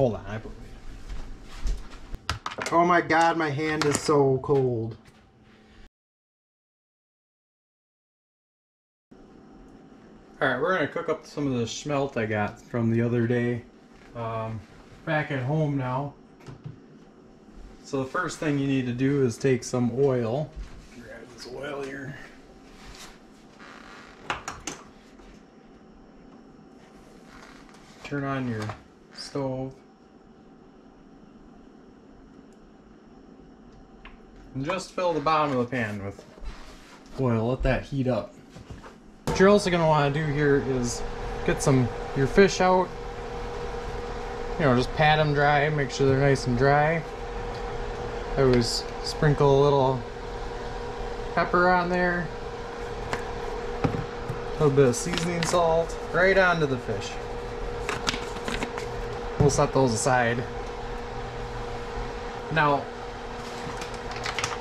Hold on, I put Oh my god, my hand is so cold. Alright, we're gonna cook up some of the schmelt I got from the other day. Um, back at home now. So the first thing you need to do is take some oil. Grab this oil here. Turn on your stove. And just fill the bottom of the pan with oil. Let that heat up. What you're also going to want to do here is get some your fish out. You know, just pat them dry, make sure they're nice and dry. I always sprinkle a little pepper on there. A little bit of seasoning salt right onto the fish. We'll set those aside. Now,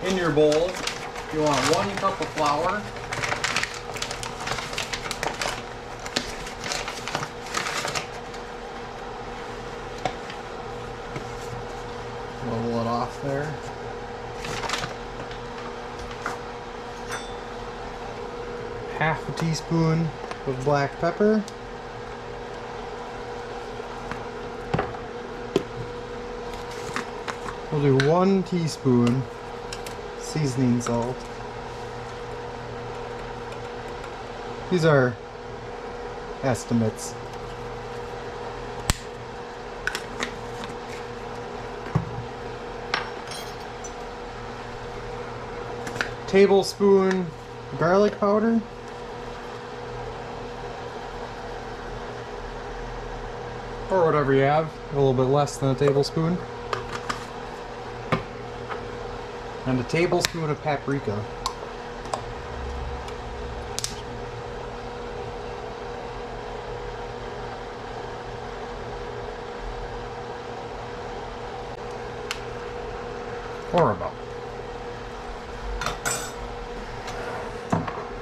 in your bowl, you want one cup of flour. Level it off there. Half a teaspoon of black pepper. We'll do one teaspoon seasoning salt. These are estimates. Tablespoon garlic powder. Or whatever you have, a little bit less than a tablespoon. And a tablespoon of paprika. Horrible.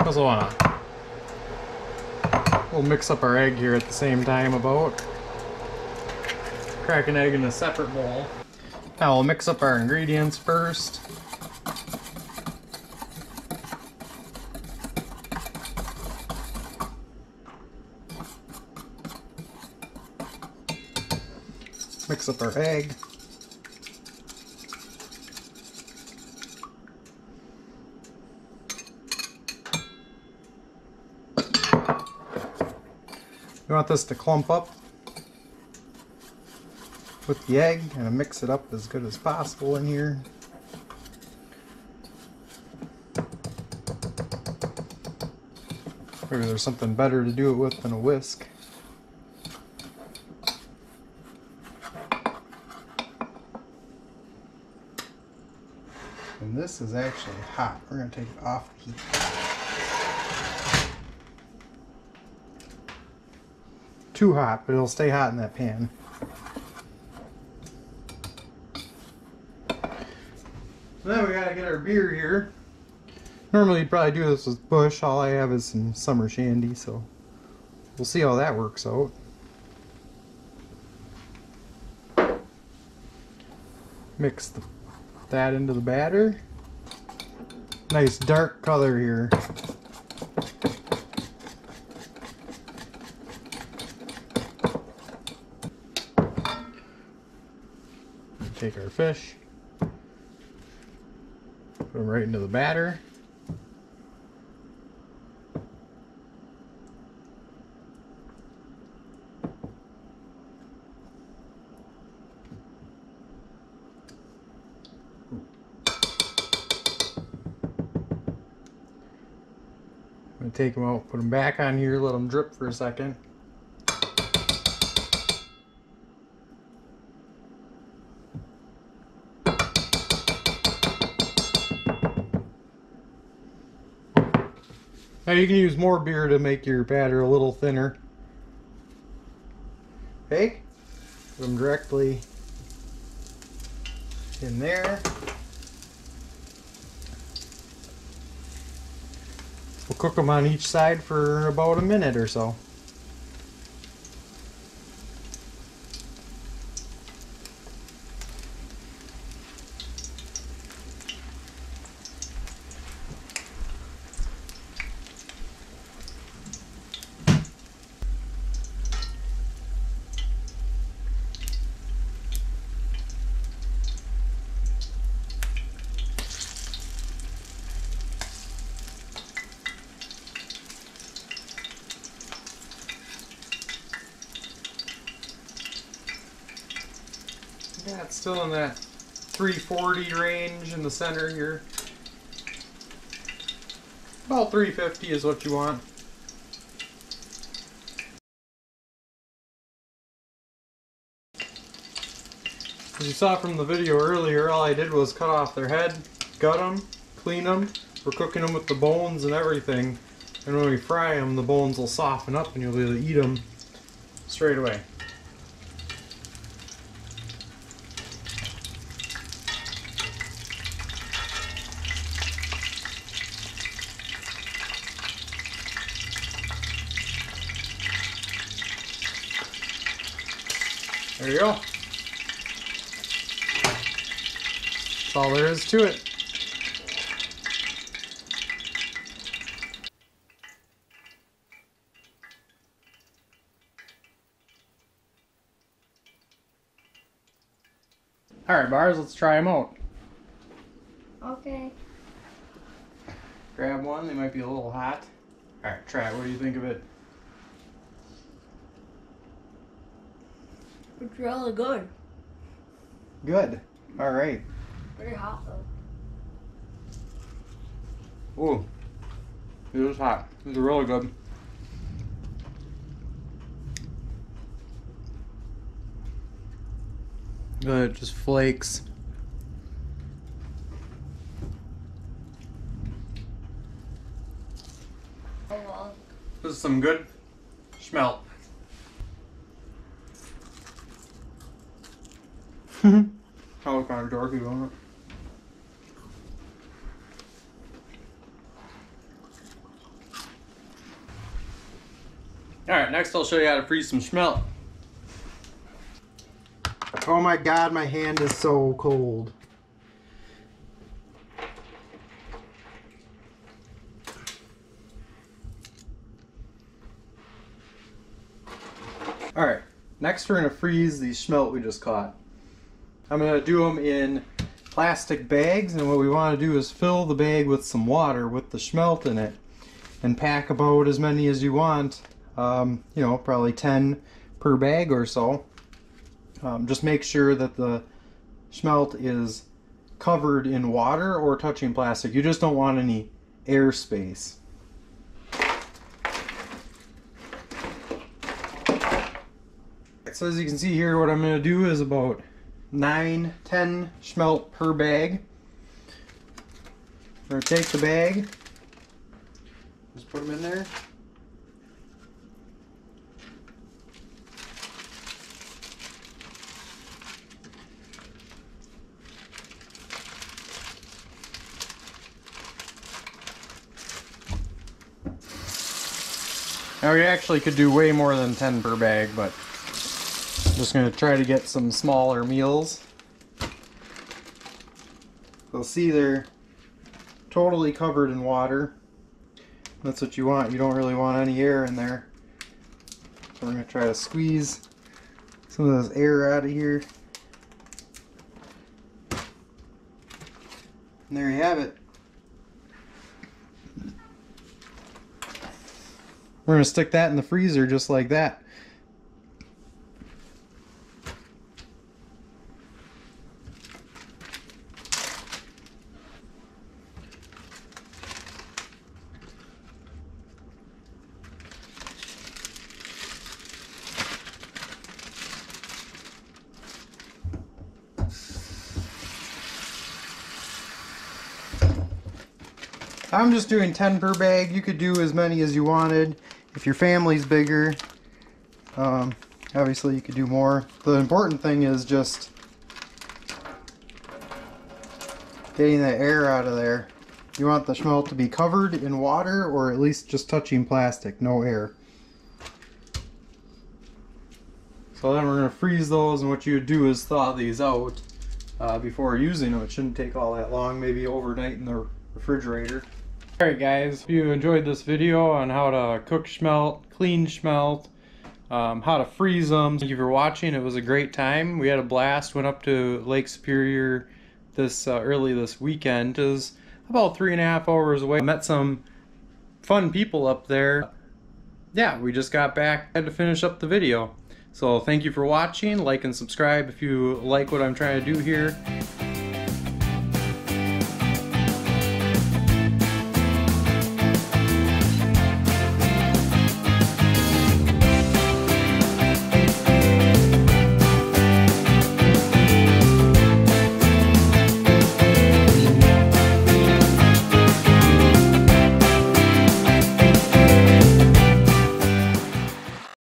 Also wanna we'll mix up our egg here at the same time about. Crack an egg in a separate bowl. Now we'll mix up our ingredients first. Mix up our egg. You want this to clump up with the egg and mix it up as good as possible in here. Maybe there's something better to do it with than a whisk. And is actually hot. We're going to take it off the heat. Too hot, but it'll stay hot in that pan. So now we gotta get our beer here. Normally you'd probably do this with Busch. All I have is some summer shandy, so we'll see how that works out. Mix the that into the batter. Nice dark color here. Take our fish, put them right into the batter. Take them out, put them back on here, let them drip for a second. Now you can use more beer to make your batter a little thinner. Okay, put them directly in there. Cook them on each side for about a minute or so. Yeah, it's still in that 340 range in the center here. About 350 is what you want. As you saw from the video earlier, all I did was cut off their head, gut them, clean them. We're cooking them with the bones and everything. And when we fry them, the bones will soften up and you'll be able to eat them straight away. There you go. That's all there is to it. Alright, bars, let's try them out. Okay. Grab one, they might be a little hot. Alright, try it. What do you think of it? It's really good. Good. Alright. Very hot though. Ooh. It is hot. This is really good. Good, just flakes. Oh. This is some good smelt. Was kind of darky, wasn't it? Alright, next I'll show you how to freeze some smelt. Oh my god, my hand is so cold. Alright, next we're going to freeze the smelt we just caught. I'm going to do them in plastic bags and what we want to do is fill the bag with some water with the smelt in it and pack about as many as you want. Um, you know, probably 10 per bag or so. Um, just make sure that the smelt is covered in water or touching plastic. You just don't want any air space So as you can see here, what I'm going to do is about 9, 10 smelt per bag. We're to take the bag, just put them in there. Now we actually could do way more than 10 per bag, but just going to try to get some smaller meals. You'll see they're totally covered in water. That's what you want. You don't really want any air in there. So we're going to try to squeeze some of this air out of here. And there you have it. We're going to stick that in the freezer just like that. I'm just doing 10 per bag. You could do as many as you wanted. If your family's bigger, um, obviously you could do more. The important thing is just getting the air out of there. You want the smelt to be covered in water or at least just touching plastic, no air. So then we're going to freeze those and what you would do is thaw these out uh, before using them. It shouldn't take all that long, maybe overnight in the refrigerator. Alright guys, if you enjoyed this video on how to cook smelt, clean smelt, um, how to freeze them, thank you for watching. It was a great time. We had a blast, went up to Lake Superior this uh, early this weekend. It was about three and a half hours away. Met some fun people up there. Yeah, we just got back, had to finish up the video. So thank you for watching. Like and subscribe if you like what I'm trying to do here.